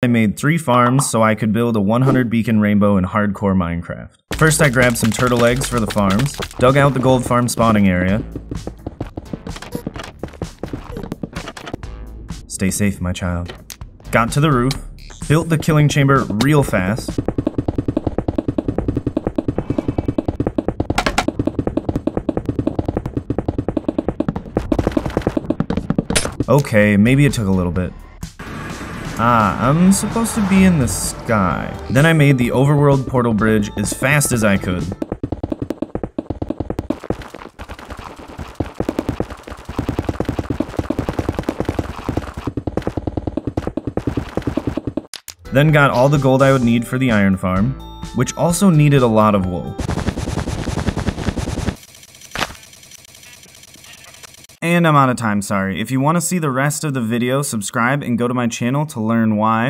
I made three farms so I could build a 100 beacon rainbow in hardcore Minecraft. First I grabbed some turtle eggs for the farms, dug out the gold farm spawning area. Stay safe, my child. Got to the roof, built the killing chamber real fast. Okay, maybe it took a little bit. Ah, I'm supposed to be in the sky. Then I made the overworld portal bridge as fast as I could. Then got all the gold I would need for the iron farm, which also needed a lot of wool. And I'm out of time, sorry. If you want to see the rest of the video, subscribe and go to my channel to learn why.